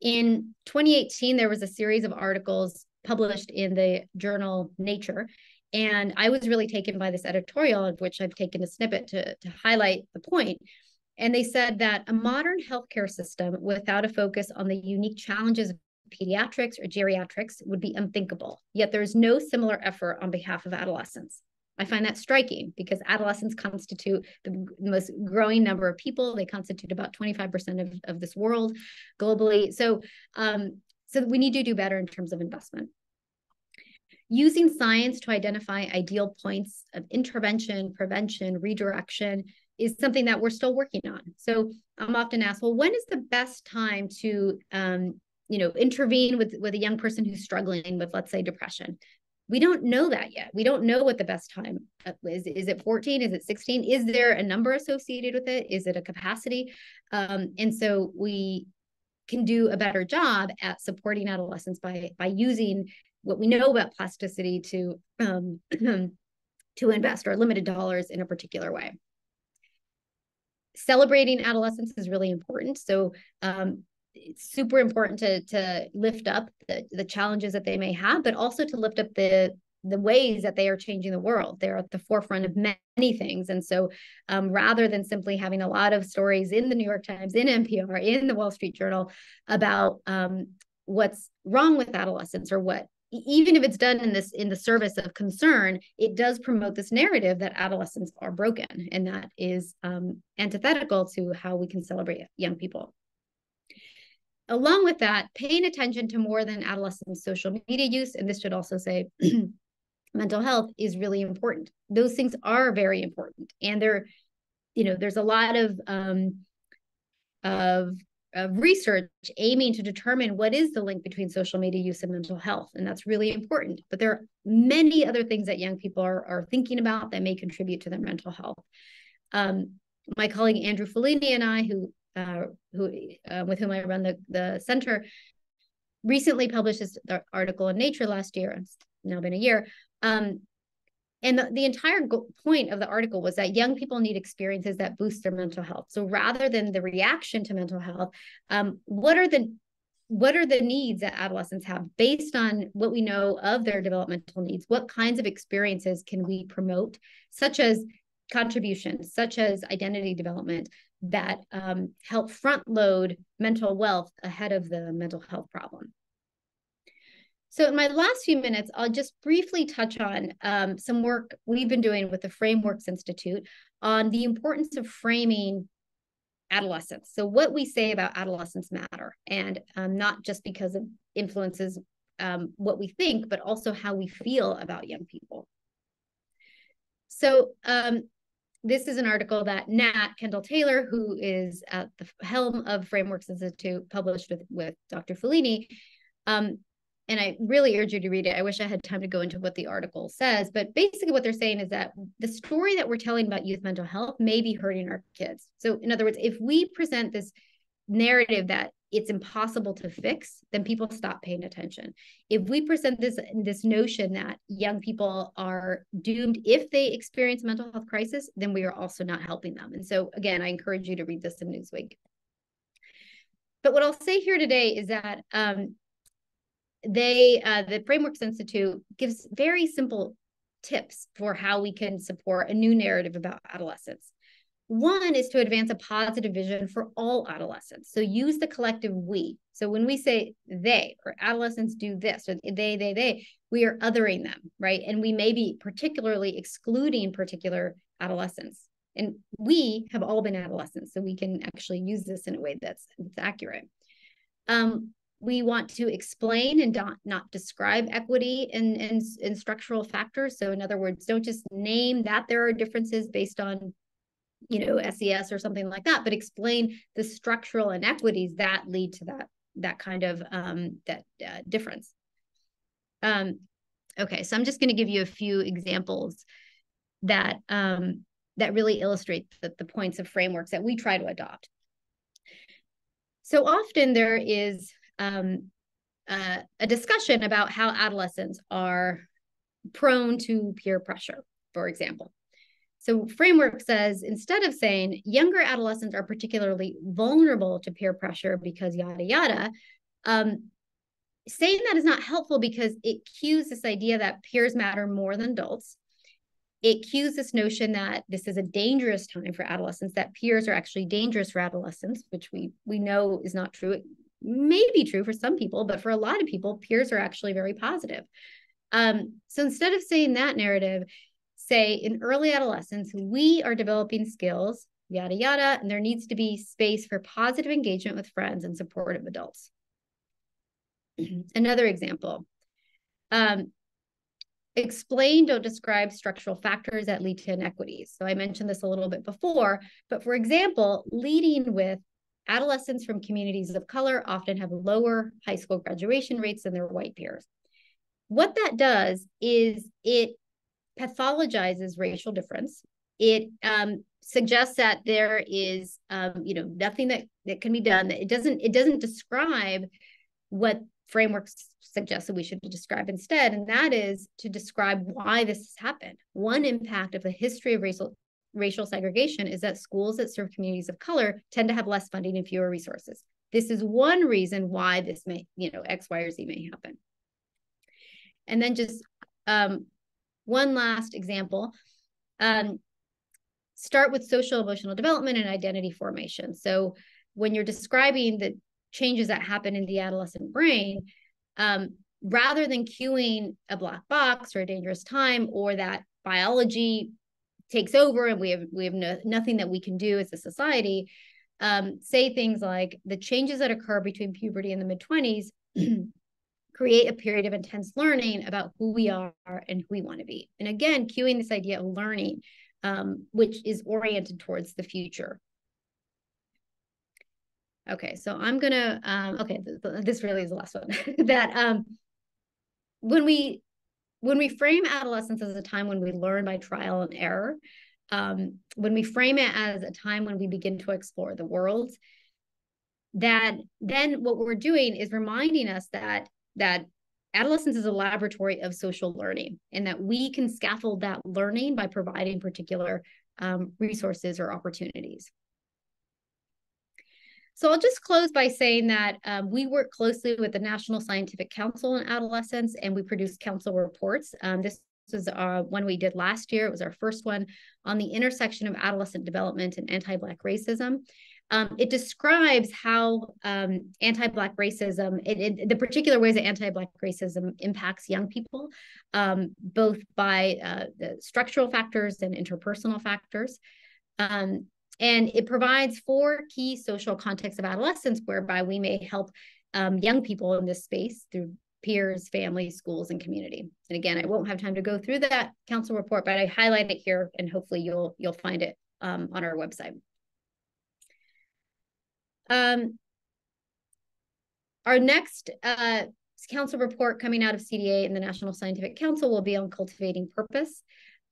In 2018, there was a series of articles published in the journal Nature and I was really taken by this editorial, of which I've taken a snippet to, to highlight the point. And they said that a modern healthcare system without a focus on the unique challenges of pediatrics or geriatrics would be unthinkable. Yet there is no similar effort on behalf of adolescents. I find that striking because adolescents constitute the most growing number of people. They constitute about 25% of, of this world globally. So, um, so we need to do better in terms of investment. Using science to identify ideal points of intervention, prevention, redirection is something that we're still working on. So I'm often asked, well, when is the best time to, um, you know, intervene with with a young person who's struggling with, let's say, depression? we don't know that yet. We don't know what the best time uh, is. Is it 14? Is it 16? Is there a number associated with it? Is it a capacity? Um, and so we can do a better job at supporting adolescents by by using what we know about plasticity to um, to invest our limited dollars in a particular way. Celebrating adolescence is really important. So um, it's super important to to lift up the, the challenges that they may have, but also to lift up the the ways that they are changing the world. They're at the forefront of many things. And so um, rather than simply having a lot of stories in the New York Times, in NPR, in the Wall Street Journal about um, what's wrong with adolescence or what even if it's done in this in the service of concern it does promote this narrative that adolescents are broken and that is um, antithetical to how we can celebrate young people along with that, paying attention to more than adolescent social media use, and this should also say mental health is really important. Those things are very important. And there, you know, there's a lot of um of research aiming to determine what is the link between social media use and mental health. And that's really important. But there are many other things that young people are, are thinking about that may contribute to their mental health. Um, my colleague Andrew Fuligni and I, who uh, who uh, with whom I run the the center, recently published this article in Nature last year. It's now been a year. Um, and the, the entire point of the article was that young people need experiences that boost their mental health. So rather than the reaction to mental health, um, what are the what are the needs that adolescents have based on what we know of their developmental needs? What kinds of experiences can we promote, such as contributions, such as identity development, that um, help front load mental wealth ahead of the mental health problem. So in my last few minutes, I'll just briefly touch on um, some work we've been doing with the Frameworks Institute on the importance of framing adolescence. So what we say about adolescence matter, and um, not just because it influences um, what we think, but also how we feel about young people. So um, this is an article that Nat Kendall Taylor, who is at the helm of Frameworks Institute, published with, with Dr. Fuligni. Um, and I really urge you to read it. I wish I had time to go into what the article says, but basically what they're saying is that the story that we're telling about youth mental health may be hurting our kids. So in other words, if we present this narrative that it's impossible to fix, then people stop paying attention. If we present this this notion that young people are doomed if they experience mental health crisis, then we are also not helping them. And so again, I encourage you to read this in Newsweek. But what I'll say here today is that um, they uh, the Frameworks Institute gives very simple tips for how we can support a new narrative about adolescence. One is to advance a positive vision for all adolescents. So use the collective we. So when we say they or adolescents do this or they, they, they, we are othering them, right? And we may be particularly excluding particular adolescents. And we have all been adolescents, so we can actually use this in a way that's, that's accurate. Um, we want to explain and not, not describe equity and, and, and structural factors. So in other words, don't just name that there are differences based on you know SES or something like that, but explain the structural inequities that lead to that that kind of um, that uh, difference. Um, okay, so I'm just going to give you a few examples that um, that really illustrate the, the points of frameworks that we try to adopt. So often there is um, uh, a discussion about how adolescents are prone to peer pressure, for example. So, framework says instead of saying younger adolescents are particularly vulnerable to peer pressure because yada yada, um, saying that is not helpful because it cues this idea that peers matter more than adults. It cues this notion that this is a dangerous time for adolescents, that peers are actually dangerous for adolescents, which we we know is not true. May be true for some people, but for a lot of people, peers are actually very positive. Um, so instead of saying that narrative, say in early adolescence, we are developing skills, yada, yada, and there needs to be space for positive engagement with friends and supportive adults. Another example um, explain, don't describe structural factors that lead to inequities. So I mentioned this a little bit before, but for example, leading with adolescents from communities of color often have lower high school graduation rates than their white peers. What that does is it pathologizes racial difference. It um, suggests that there is, um, you know, nothing that that can be done. That It doesn't. It doesn't describe what frameworks suggest that we should describe instead, and that is to describe why this has happened. One impact of the history of racial racial segregation is that schools that serve communities of color tend to have less funding and fewer resources. This is one reason why this may, you know, X, Y, or Z may happen. And then just um, one last example. Um, start with social emotional development and identity formation. So when you're describing the changes that happen in the adolescent brain, um, rather than cueing a black box or a dangerous time or that biology takes over and we have we have no, nothing that we can do as a society um, say things like the changes that occur between puberty and the mid 20s create a period of intense learning about who we are and who we want to be. And again cueing this idea of learning um, which is oriented towards the future. Okay, so I'm gonna, um, okay, th th this really is the last one that um, when we when we frame adolescence as a time when we learn by trial and error, um, when we frame it as a time when we begin to explore the world, that then what we're doing is reminding us that that adolescence is a laboratory of social learning and that we can scaffold that learning by providing particular um, resources or opportunities. So I'll just close by saying that um, we work closely with the National Scientific Council on Adolescence and we produce council reports. Um, this was uh, one we did last year. It was our first one on the intersection of adolescent development and anti-Black racism. Um, it describes how um, anti-Black racism, it, it, the particular ways that anti-Black racism impacts young people, um, both by uh, the structural factors and interpersonal factors. And it provides four key social contexts of adolescence whereby we may help um, young people in this space through peers, families, schools, and community. And again, I won't have time to go through that council report, but I highlight it here and hopefully you'll you'll find it um, on our website. Um, our next uh, council report coming out of CDA and the National Scientific Council will be on cultivating purpose.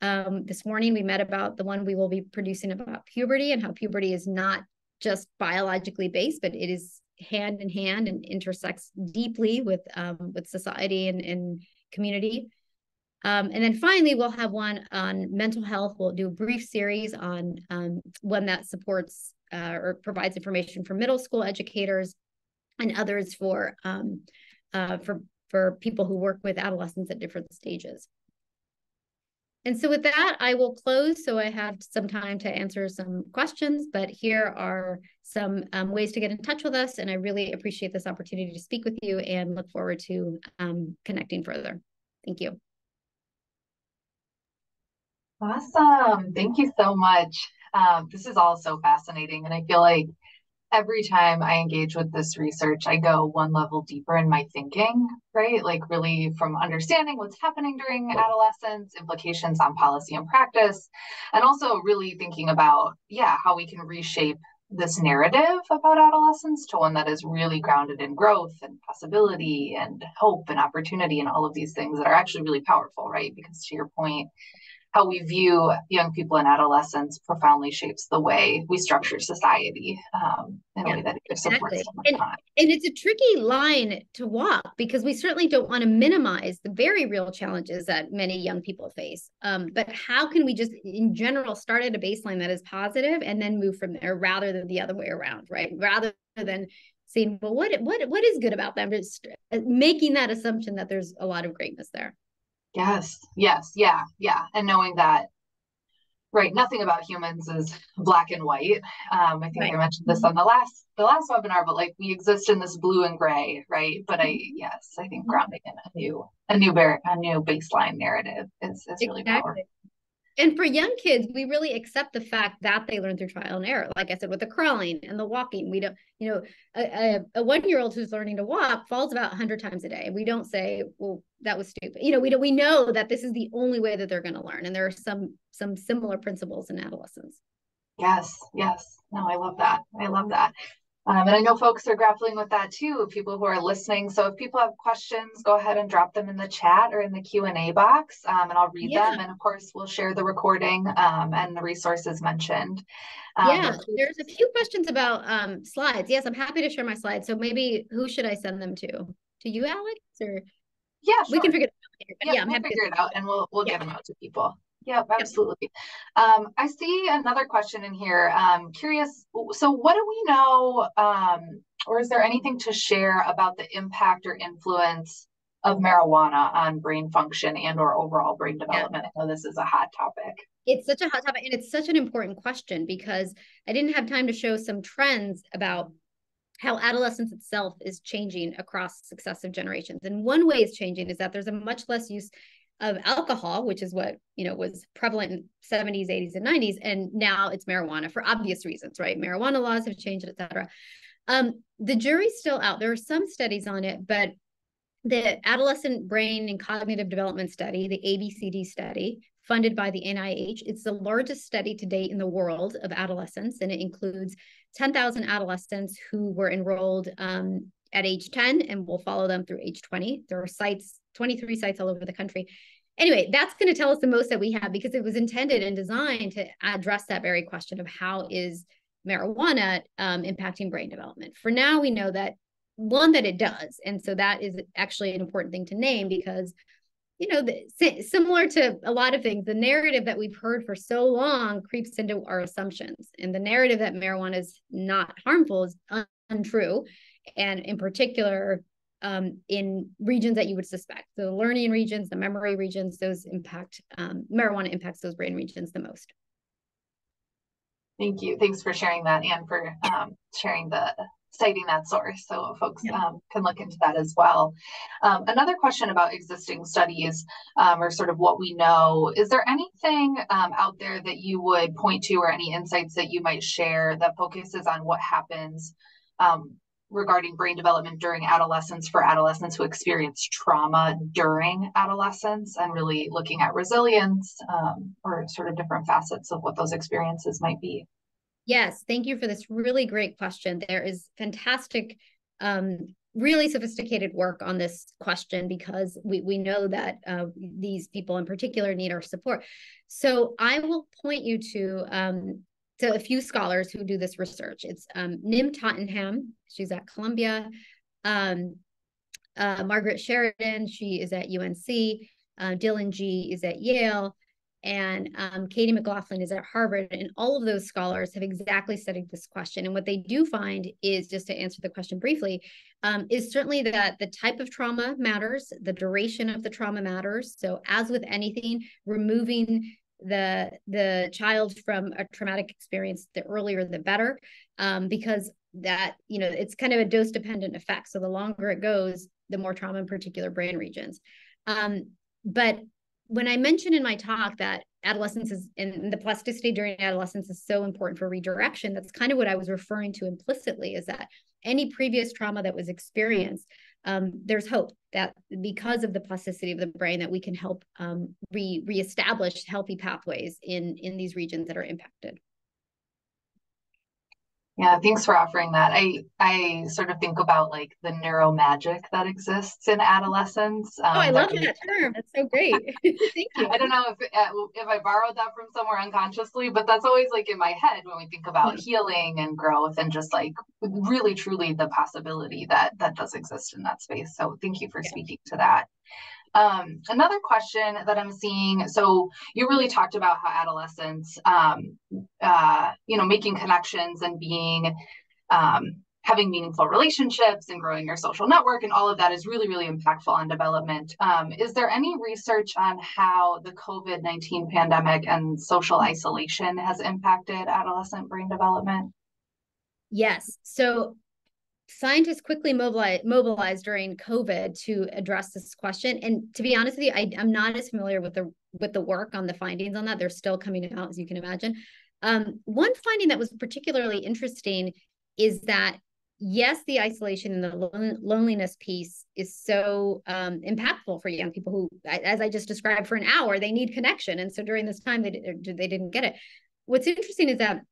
Um, this morning we met about the one we will be producing about puberty and how puberty is not just biologically based, but it is hand in hand and intersects deeply with um, with society and, and community. Um, and then finally, we'll have one on mental health. We'll do a brief series on um, one that supports uh, or provides information for middle school educators and others for um, uh, for for people who work with adolescents at different stages. And so with that, I will close so I have some time to answer some questions, but here are some um, ways to get in touch with us. And I really appreciate this opportunity to speak with you and look forward to um, connecting further. Thank you. Awesome. Thank you so much. Um, this is all so fascinating. And I feel like every time I engage with this research, I go one level deeper in my thinking, right? Like, really from understanding what's happening during adolescence, implications on policy and practice, and also really thinking about, yeah, how we can reshape this narrative about adolescence to one that is really grounded in growth and possibility and hope and opportunity and all of these things that are actually really powerful, right? Because to your point, how we view young people and adolescents profoundly shapes the way we structure society um, in yeah, a way that exactly. supports and, and it's a tricky line to walk because we certainly don't want to minimize the very real challenges that many young people face. Um, but how can we just, in general, start at a baseline that is positive and then move from there rather than the other way around, right? Rather than saying, well, what what what is good about them? Just uh, making that assumption that there's a lot of greatness there. Yes, yes, yeah, yeah. And knowing that right nothing about humans is black and white um, i think right. i mentioned this mm-hmm. on the last the last webinar but like we exist in this blue and gray right but i yes i think mm-hmm. grounding in a new a new bear a new baseline narrative is, is really exactly. powerful and for young kids we really accept the fact that they learn through trial and error. Like i said with the crawling and the walking we don't you know a, a, one year old who's learning to walk falls about 100 times a day. We don't say well that was stupid. You know we don't we know that this is the only way that they're going to learn and there are some some similar principles in adolescence. Yes yes. No i love that. I love that um, and I know folks are grappling with that too, people who are listening. So if people have questions, go ahead and drop them in the chat or in the Q&A box um, and I'll read yeah. them. And of course, we'll share the recording um, and the resources mentioned. Um, yeah, there's a few questions about um, slides. Yes, I'm happy to share my slides. So maybe who should I send them to? To you, Alex? Or yeah, sure. we can figure it out. Yeah, yeah I'm we'll happy figure to... it out and we'll, we'll yeah. get them out to people. Yep, absolutely. Um, I see another question in here. Um, curious, so what do we know, um, or is there anything to share about the impact or influence of marijuana on brain function and or overall brain development? Yeah. I know this is a hot topic. It's such a hot topic and it's such an important question because I didn't have time to show some trends about how adolescence itself is changing across successive generations. And one way it's changing is that there's a much less use of alcohol, which is what you know was prevalent in 70s, 80s, and 90s, and now it's marijuana for obvious reasons, right? Marijuana laws have changed, et cetera. Um, the jury's still out. There are some studies on it, but the Adolescent Brain and Cognitive Development Study, the ABCD study, funded by the NIH, it's the largest study to date in the world of adolescents, and it includes 10,000 adolescents who were enrolled um, at age 10 and we'll follow them through age 20. There are sites 23 sites all over the country. Anyway, that's going to tell us the most that we have because it was intended and designed to address that very question of how is marijuana um, impacting brain development. For now, we know that one that it does, and so that is actually an important thing to name because you know the, similar to a lot of things the narrative that we've heard for so long creeps into our assumptions and the narrative that marijuana is not harmful is untrue and in particular um, in regions that you would suspect. So the learning regions, the memory regions, those impact, um, marijuana impacts those brain regions the most. Thank you. Thanks for sharing that and for um, sharing the citing that source so folks um, can look into that as well. Um, another question about existing studies um, or sort of what we know, is there anything um, out there that you would point to or any insights that you might share that focuses on what happens um, regarding brain development during adolescence for adolescents who experience trauma during adolescence and really looking at resilience um, or sort of different facets of what those experiences might be. Yes, thank you for this really great question. There is fantastic, um, really sophisticated work on this question because we, we know that uh, these people in particular need our support. So I will point you to um, to a few scholars who do this research. It's um, Nim Tottenham, she's at Columbia. Um, uh, Margaret Sheridan, she is at UNC. Uh, Dylan Gee is at Yale. And um, Katie McLaughlin is at Harvard. And all of those scholars have exactly studied this question. And what they do find is, just to answer the question briefly, um, is certainly that the type of trauma matters, the duration of the trauma matters. So, as with anything, removing the the child from a traumatic experience the earlier the better um, because that you know it's kind of a dose dependent effect. So the longer it goes the more trauma in particular brain regions. Um, but when i mentioned in my talk that adolescence is and the plasticity during adolescence is so important for redirection that's kind of what i was referring to implicitly is that any previous trauma that was experienced um, there's hope that because of the plasticity of the brain that we can help um, re reestablish healthy pathways in in these regions that are impacted yeah, thanks for offering that. I I sort of think about like the neuro magic that exists in adolescence. Um, oh, I love that term. That's so great. Thank you. I don't know if uh, if I borrowed that from somewhere unconsciously, but that's always like in my head when we think about mm-hmm. healing and growth and just like really truly the possibility that that does exist in that space. So thank you for yeah. speaking to that. Um, another question that I'm seeing, so you really talked about how adolescents, um, uh, you know, making connections and being um, having meaningful relationships and growing your social network and all of that is really really impactful on development. Um, is there any research on how the covid-19 pandemic and social isolation has impacted adolescent brain development? Yes. So scientists quickly mobilized, mobilized during covid to address this question. And to be honest with you I, i'm not as familiar with the with the work on the findings on that. They're still coming out as you can imagine. Um, one finding that was particularly interesting is that yes, the isolation and the loneliness piece is so um, impactful for young people who, as I just described, for an hour they need connection, and so during this time they they didn't get it. What's interesting is that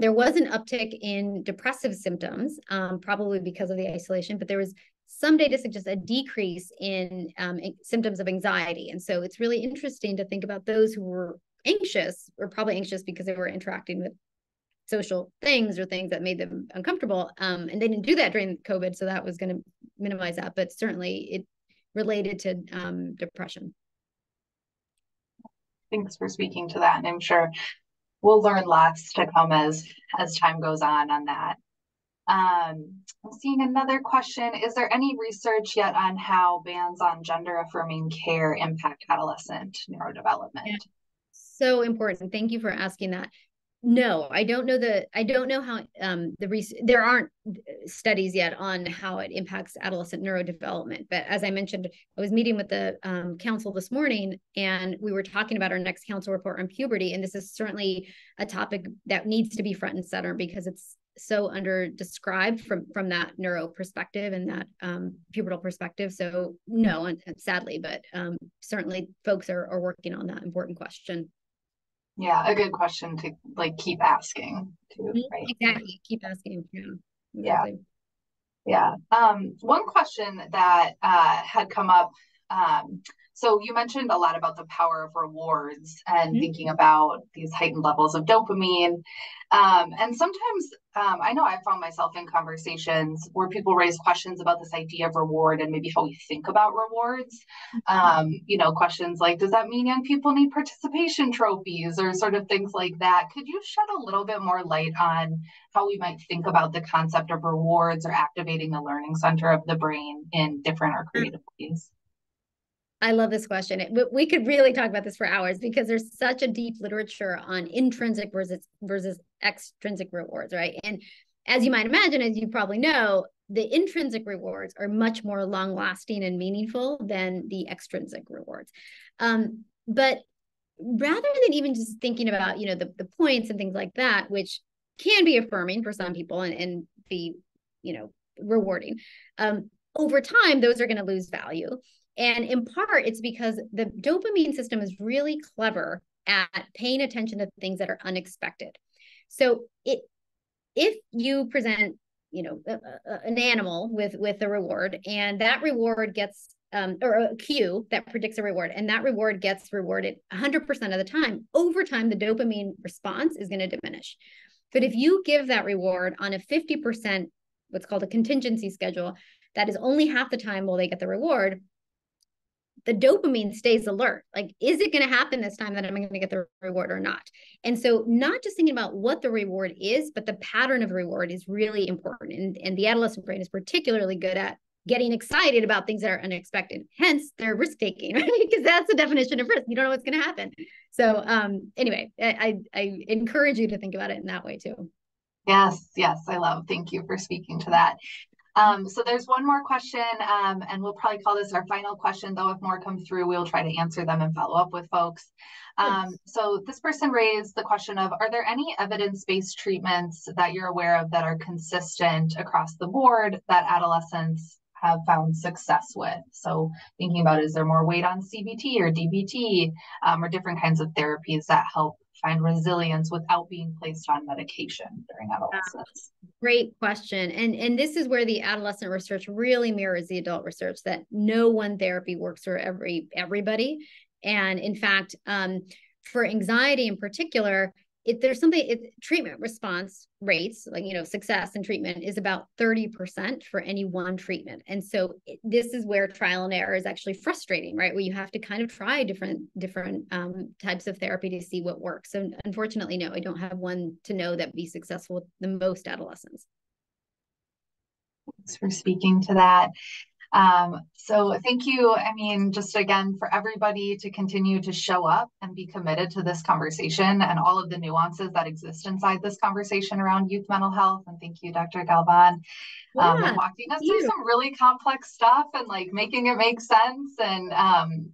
there was an uptick in depressive symptoms, um, probably because of the isolation, but there was some data suggests a decrease in um, symptoms of anxiety, and so it's really interesting to think about those who were anxious or probably anxious because they were interacting with social things or things that made them uncomfortable. Um, and they didn't do that during COVID, so that was going to minimize that. But certainly, it related to um, depression. Thanks for speaking to that, and I'm sure we'll learn lots to come as as time goes on on that. Um, I'm seeing another question. Is there any research yet on how bans on gender affirming care impact adolescent neurodevelopment? Yeah. So important. Thank you for asking that no i don't know the i don't know how um the res- there aren't studies yet on how it impacts adolescent neurodevelopment but as i mentioned i was meeting with the um, council this morning and we were talking about our next council report on puberty and this is certainly a topic that needs to be front and center because it's so under described from from that neuro perspective and that um, pubertal perspective. So no and, and sadly but um, certainly folks are, are working on that important question yeah, a good question to like keep asking too, mm-hmm. right? Exactly. Keep asking. Yeah. Exactly. Yeah. Yeah. Um, one question that uh, had come up um, so you mentioned a lot about the power of rewards and mm-hmm. thinking about these heightened levels of dopamine. Um, and sometimes um, I know I've found myself in conversations where people raise questions about this idea of reward and maybe how we think about rewards. Mm-hmm. Um, you know, questions like, does that mean young people need participation trophies or sort of things like that? Could you shed a little bit more light on how we might think about the concept of rewards or activating the learning center of the brain in different or creative ways? I love this question. It, we could really talk about this for hours because there's such a deep literature on intrinsic versus versus extrinsic rewards, right? And as you might imagine, as you probably know, the intrinsic rewards are much more long lasting and meaningful than the extrinsic rewards. Um, but rather than even just thinking about, you know, the, the points and things like that, which can be affirming for some people and, and be, you know, rewarding, um, over time, those are going to lose value. And in part, it's because the dopamine system is really clever at paying attention to things that are unexpected. So it if you present, you know, a, a, an animal with with a reward, and that reward gets um, or a cue that predicts a reward, and that reward gets rewarded 100% of the time. Over time, the dopamine response is going to diminish. But if you give that reward on a 50%, what's called a contingency schedule, that is only half the time will they get the reward the dopamine stays alert. Like, is it going to happen this time that I'm going to get the reward or not? And so, not just thinking about what the reward is, but the pattern of reward is really important. And, and the adolescent brain is particularly good at getting excited about things that are unexpected. Hence, they're risk taking, right? because that's the definition of risk. You don't know what's going to happen. So, um, anyway, I, I encourage you to think about it in that way too. Yes, yes, I love. Thank you for speaking to that. Um, so there's one more question, um, and we'll probably call this our final question, though if more come through, we'll try to answer them and follow up with folks. Um, so this person raised the question of, are there any evidence-based treatments that you're aware of that are consistent across the board that adolescents have found success with? So thinking about, is there more weight on CBT or DBT um, or different kinds of therapies that help find resilience without being placed on medication during adolescence? Great question. And and this is where the adolescent research really mirrors the adult research that no one therapy works for every everybody. And in fact, um, for anxiety in particular, if there's something it, treatment response rates like you know success in treatment is about 30% for any one treatment. And so it, this is where trial and error is actually frustrating right? Where you have to kind of try different different um, types of therapy to see what works. So unfortunately no i don't have one to know that be successful with the most adolescents. Thanks for speaking to that. Um, so thank you. I mean, just again, for everybody to continue to show up and be committed to this conversation and all of the nuances that exist inside this conversation around youth mental health. And thank you, Dr. Galván, yeah, um, walking us through some really complex stuff and like making it make sense. And um,